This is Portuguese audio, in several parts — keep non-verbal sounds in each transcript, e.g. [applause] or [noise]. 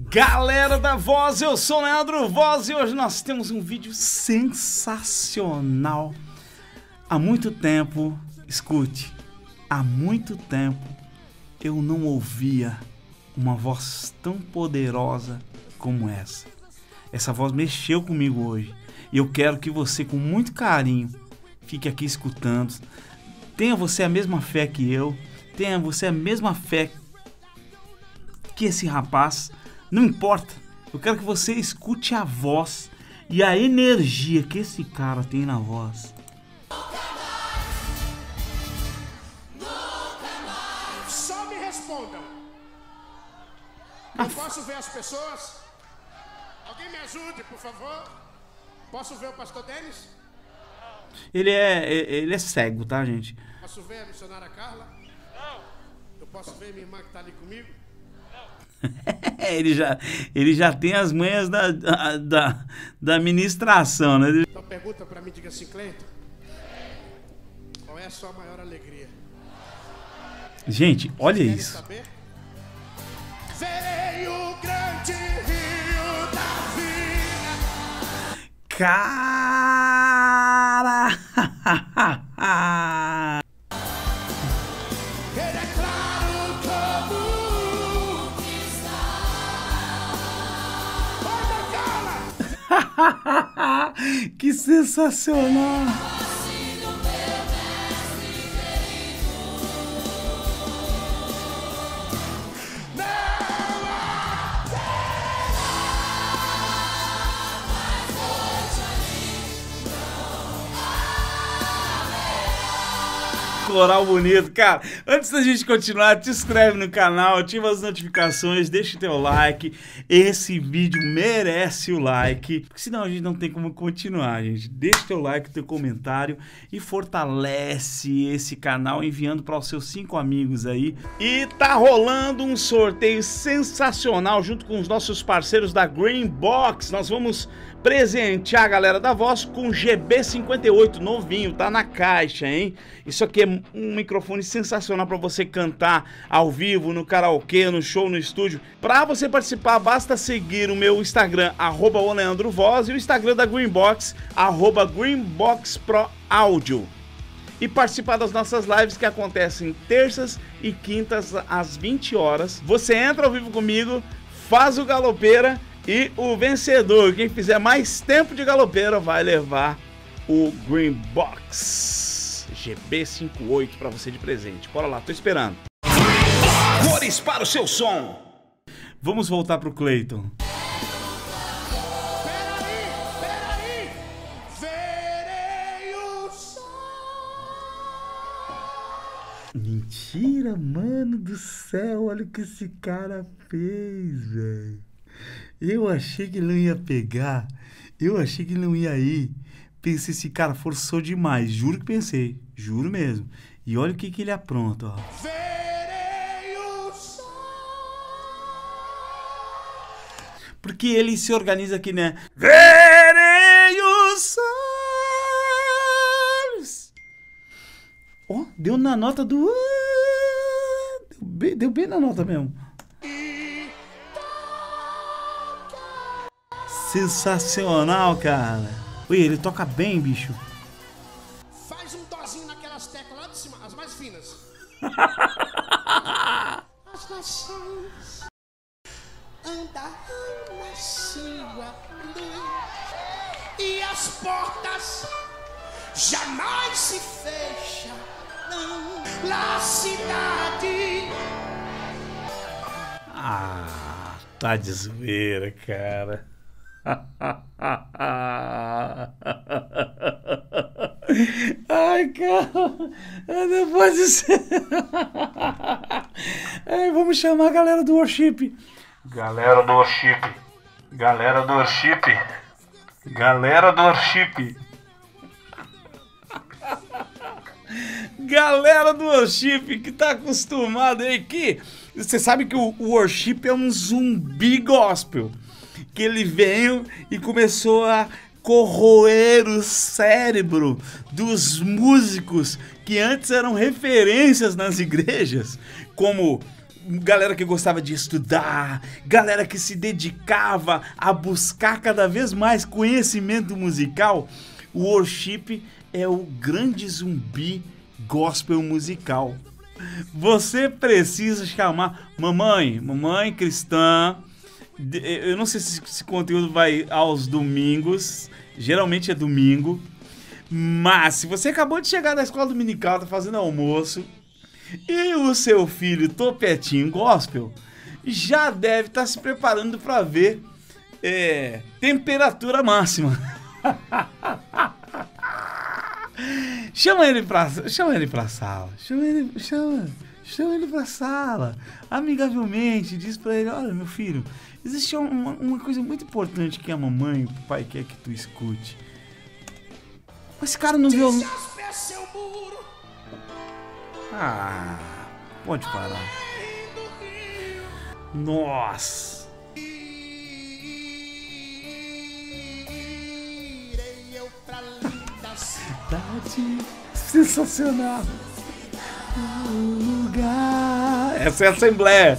Galera da Voz, eu sou o Leandro Voz e hoje nós temos um vídeo sensacional. Há muito tempo, escute, há muito tempo eu não ouvia uma voz tão poderosa como essa. Essa voz mexeu comigo hoje e eu quero que você, com muito carinho, fique aqui escutando. Tenha você a mesma fé que eu, tenha você a mesma fé que esse rapaz não importa. Eu quero que você escute a voz e a energia que esse cara tem na voz. Só me respondam. Eu posso ver as pessoas? Alguém me ajude, por favor? Posso ver o pastor Denis? Ele é, ele é cego, tá, gente? Posso ver a missionária Carla? Não. Eu posso ver minha irmã que está ali comigo? [laughs] ele, já, ele já tem as manhas da, da, da administração, né? Então pergunta para mim, diga assim, Cleiton. Qual é a sua maior alegria? Gente, olha isso. saber? Veio o grande rio da vida. Cara! [laughs] que sensacional! Coral bonito, cara. Antes da gente continuar, te inscreve no canal, ativa as notificações, deixa o teu like. Esse vídeo merece o like, porque senão a gente não tem como continuar, gente. Deixa o teu like, teu comentário e fortalece esse canal enviando para os seus cinco amigos aí. E tá rolando um sorteio sensacional junto com os nossos parceiros da Green Box. Nós vamos presentear a galera da voz com GB58 novinho, tá na caixa, hein? Isso aqui é um microfone sensacional para você cantar ao vivo, no karaokê, no show, no estúdio. Para você participar, basta seguir o meu Instagram, arroba Voz, e o Instagram da Greenbox, arroba GreenboxProAudio. E participar das nossas lives que acontecem terças e quintas às 20 horas. Você entra ao vivo comigo, faz o galopeira e o vencedor, quem fizer mais tempo de galopeira, vai levar o Green Box GB58 para você de presente. Bora lá, tô esperando. Cores para o seu som. Vamos voltar pro Clayton. Mentira, mano do céu, olha o que esse cara fez, velho. Eu achei que ele não ia pegar, eu achei que ele não ia ir. Pensei, esse cara forçou demais, juro que pensei, juro mesmo. E olha o que, que ele apronta, ó. Porque ele se organiza aqui, né? Verei os sols. Ó, deu na nota do. Deu bem, deu bem na nota mesmo. Sensacional, cara. Oi, ele toca bem, bicho. Faz um dozinho naquelas teclas lá de cima, as mais finas. [laughs] As nações andarão na sua luz e as portas jamais se fecharão na cidade. Ah, tá de zoeira, cara. [laughs] Ai, cara, não pode ser. [laughs] Ai, vamos chamar a galera do worship. Galera do worship. Galera do worship. Galera do worship. Galera do worship que tá acostumado aí que você sabe que o worship é um zumbi gospel. Que ele veio e começou a corroer o cérebro dos músicos que antes eram referências nas igrejas, como galera que gostava de estudar, galera que se dedicava a buscar cada vez mais conhecimento musical, o worship é o grande zumbi gospel musical. Você precisa chamar mamãe, mamãe cristã. Eu não sei se esse conteúdo vai aos domingos, geralmente é domingo. Mas se você acabou de chegar da escola dominical, tá fazendo almoço, e o seu filho topetinho gospel já deve estar tá se preparando para ver é, temperatura máxima. [laughs] chama ele pra, chama ele pra sala. Chama ele, chama, chama ele pra sala. Amigavelmente, diz pra ele: Olha, meu filho, existe uma, uma coisa muito importante que a mamãe e o pai quer que tu escute. Mas esse cara não viu. Ah, pode parar. Nossa. Sensacional. Lugar. Essa é a Assembleia.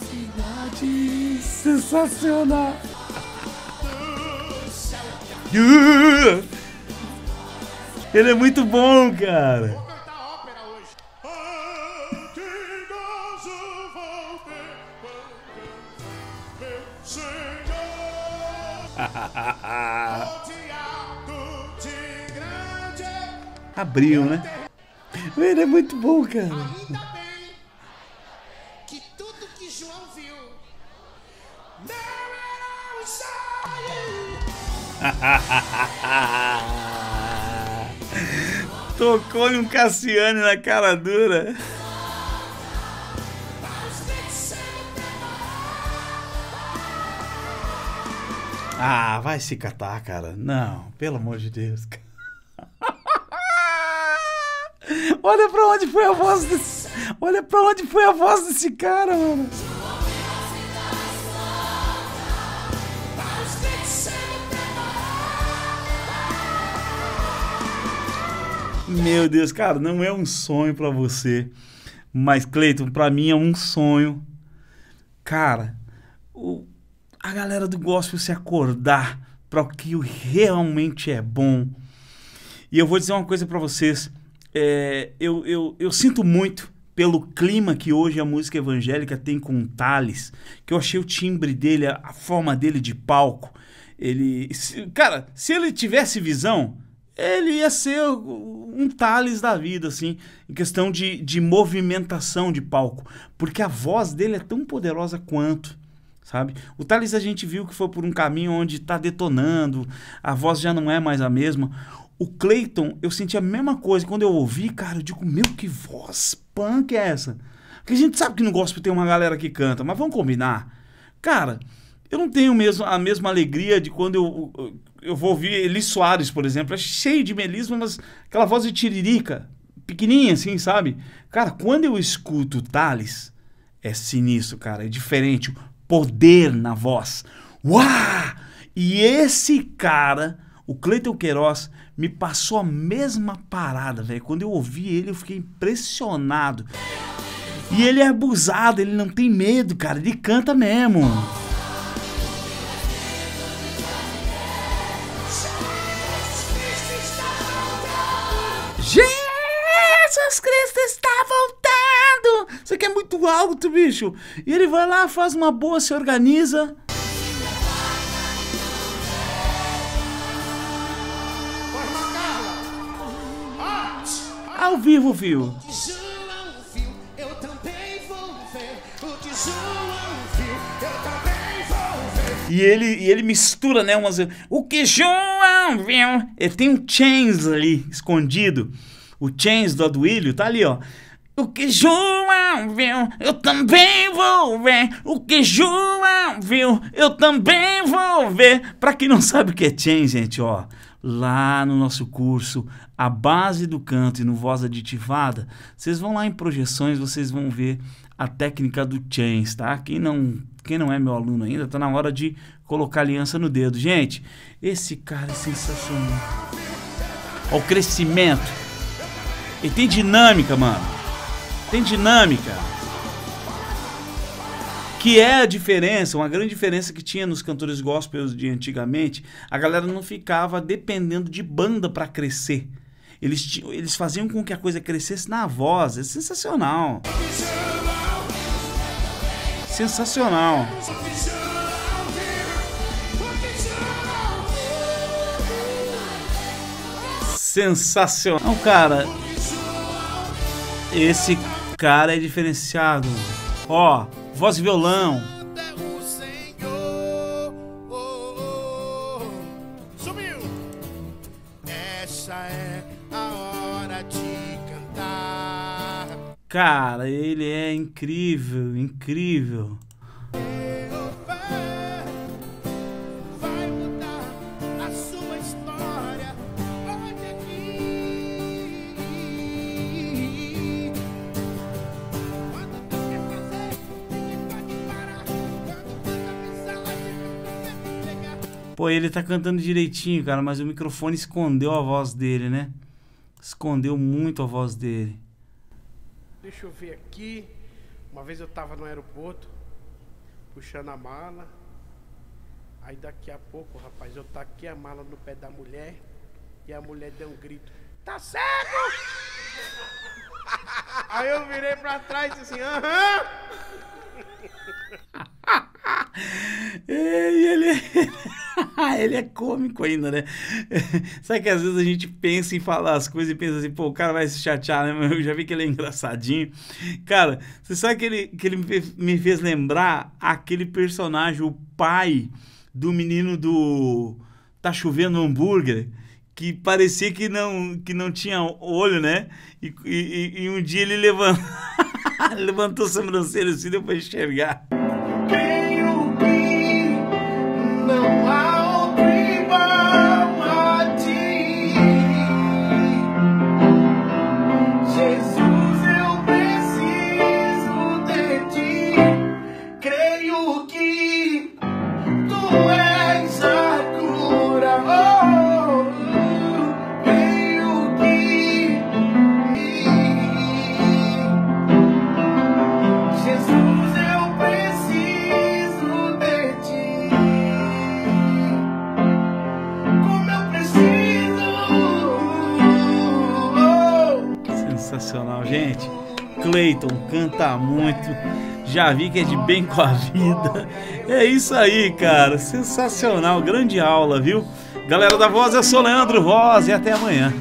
Cidade sensacional. Ele é muito bom, cara. [laughs] Abriu, né? Ele é muito bom, cara. Ainda bem que tudo que João viu [laughs] não era um sonho. Tocou-lhe um Cassiane na cara dura. Ah, vai se catar, cara. Não, pelo amor de Deus. Olha pra onde foi a voz desse. Olha pra onde foi a voz desse cara, mano. Meu Deus, cara, não é um sonho para você. Mas, Cleiton, para mim é um sonho. Cara, o, a galera do gospel se acordar para o que realmente é bom. E eu vou dizer uma coisa para vocês. É, eu, eu, eu sinto muito pelo clima que hoje a música evangélica tem com o Thales, que eu achei o timbre dele, a, a forma dele de palco. Ele. Se, cara, se ele tivesse visão, ele ia ser um Thales da vida, assim, em questão de, de movimentação de palco. Porque a voz dele é tão poderosa quanto sabe? O Thales a gente viu que foi por um caminho onde está detonando, a voz já não é mais a mesma. O Clayton, eu senti a mesma coisa. Quando eu ouvi, cara, eu digo, meu, que voz punk é essa? Porque a gente sabe que no gospel tem uma galera que canta, mas vamos combinar. Cara, eu não tenho mesmo a mesma alegria de quando eu, eu vou ouvir Eli Soares, por exemplo. É cheio de melisma, mas aquela voz de tiririca, pequenininha assim, sabe? Cara, quando eu escuto Thales, é sinistro, cara. É diferente poder na voz. Uau! E esse cara, o Cleiton Queiroz, me passou a mesma parada, velho. Quando eu ouvi ele, eu fiquei impressionado. E ele é abusado, ele não tem medo, cara. Ele canta mesmo. Alto, bicho. E ele vai lá, faz uma boa, se organiza. Ao vivo, viu? E ele, e ele mistura, né? Umas, o que João viu? Ele tem um Chains ali escondido. O Chains do Aduílio tá ali, ó. O que João viu, eu também vou ver. O que João viu, eu também vou ver. Para quem não sabe o que é chain, gente, ó, lá no nosso curso, a base do canto e no voz aditivada, vocês vão lá em projeções, vocês vão ver a técnica do chains, tá? Quem não, quem não é meu aluno ainda, tá na hora de colocar aliança no dedo. Gente, esse cara é sensacional. Ó, o crescimento. Ele tem dinâmica, mano. Tem dinâmica. Que é a diferença, uma grande diferença que tinha nos cantores gospels de antigamente, a galera não ficava dependendo de banda para crescer. Eles, eles faziam com que a coisa crescesse na voz. É sensacional. Sensacional. Sensacional, cara. Esse cara é diferenciado. Ó, voz e violão. É a hora de cantar. Cara, ele é incrível, incrível. Pô, ele tá cantando direitinho, cara, mas o microfone escondeu a voz dele, né? Escondeu muito a voz dele. Deixa eu ver aqui. Uma vez eu tava no aeroporto, puxando a mala. Aí daqui a pouco, rapaz, eu taquei a mala no pé da mulher e a mulher deu um grito. Tá cego? [laughs] Aí eu virei pra trás e disse assim, aham. [laughs] E ele, [laughs] ele é cômico ainda, né? [laughs] Sabe que às vezes a gente pensa em falar as coisas e pensa assim, pô, o cara vai se chatear, né? [laughs] Eu já vi que ele é engraçadinho. Cara, você sabe que ele, que ele me fez- lembrar aquele personagem, o pai do menino do Tá Chovendo Hambúrguer? Que parecia que não, que não tinha olho, né? E, e- e- e um dia ele levantou, levantou a sobrancelha assim, deu pra enxergar. Gente. Cleiton canta muito. Já vi que é de bem com a vida. É isso aí, cara. Sensacional. Grande aula, viu? Galera da Voz, eu sou Leandro Voz e até amanhã.